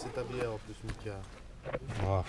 c'est ta bière en plus, Mika. Oh.